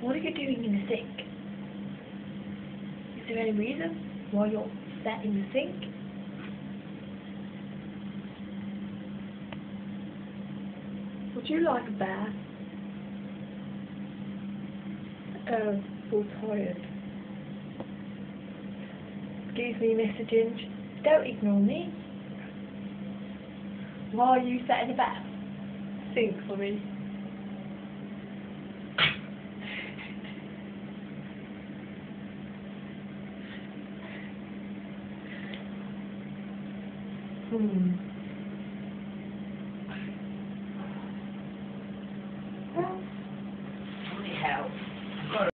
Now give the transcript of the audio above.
What are you doing in the sink? Is there any reason why you're sat in the sink? Would you like a bath? Uh, oh, all tired. Excuse me, Mr. Ginge. Don't ignore me. Why are you sat in the bath? Sink for me. Hmm.